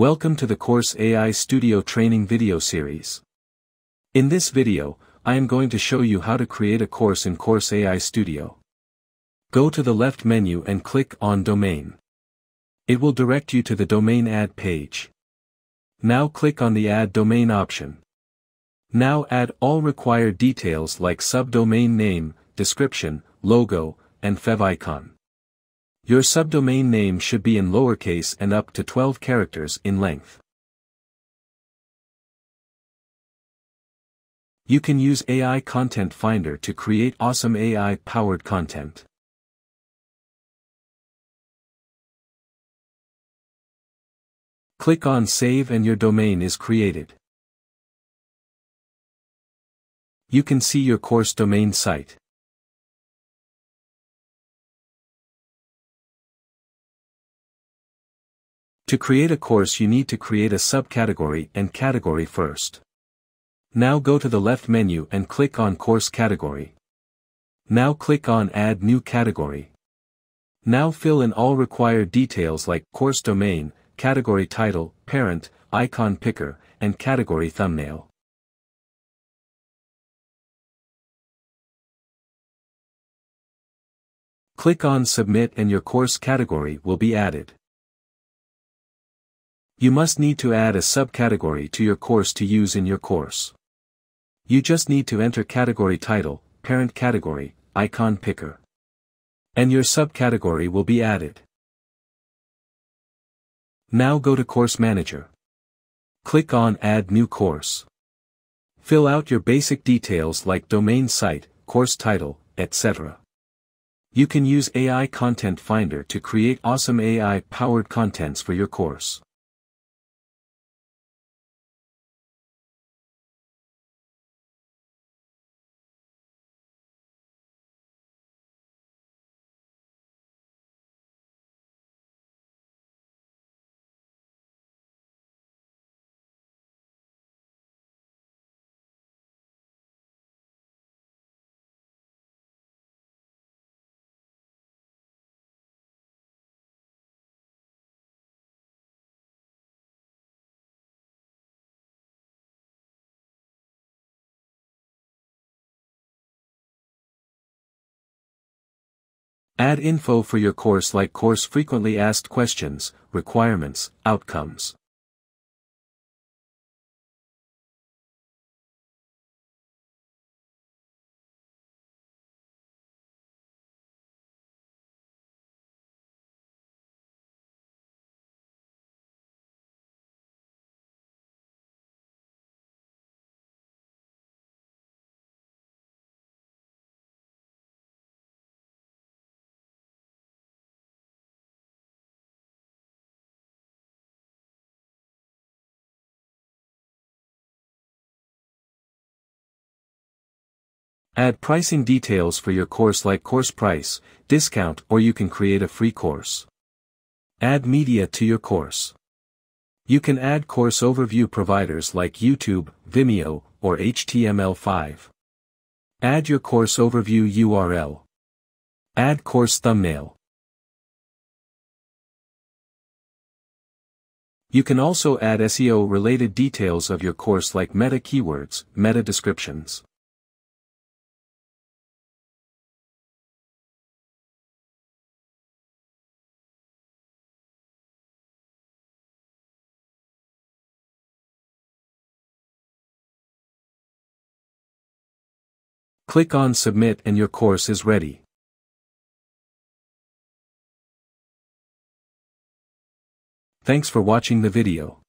Welcome to the Course AI Studio training video series. In this video, I am going to show you how to create a course in Course AI Studio. Go to the left menu and click on Domain. It will direct you to the Domain Add page. Now click on the Add Domain option. Now add all required details like subdomain name, description, logo, and favicon. Your subdomain name should be in lowercase and up to 12 characters in length. You can use AI Content Finder to create awesome AI-powered content. Click on Save and your domain is created. You can see your course domain site. To create a course you need to create a subcategory and category first. Now go to the left menu and click on Course Category. Now click on Add New Category. Now fill in all required details like course domain, category title, parent, icon picker, and category thumbnail. Click on Submit and your course category will be added. You must need to add a subcategory to your course to use in your course. You just need to enter category title, parent category, icon picker. And your subcategory will be added. Now go to Course Manager. Click on Add New Course. Fill out your basic details like domain site, course title, etc. You can use AI Content Finder to create awesome AI-powered contents for your course. Add info for your course like course frequently asked questions, requirements, outcomes. Add pricing details for your course like course price, discount or you can create a free course. Add media to your course. You can add course overview providers like YouTube, Vimeo, or HTML5. Add your course overview URL. Add course thumbnail. You can also add SEO related details of your course like meta keywords, meta descriptions. Click on Submit and your course is ready. Thanks for watching the video.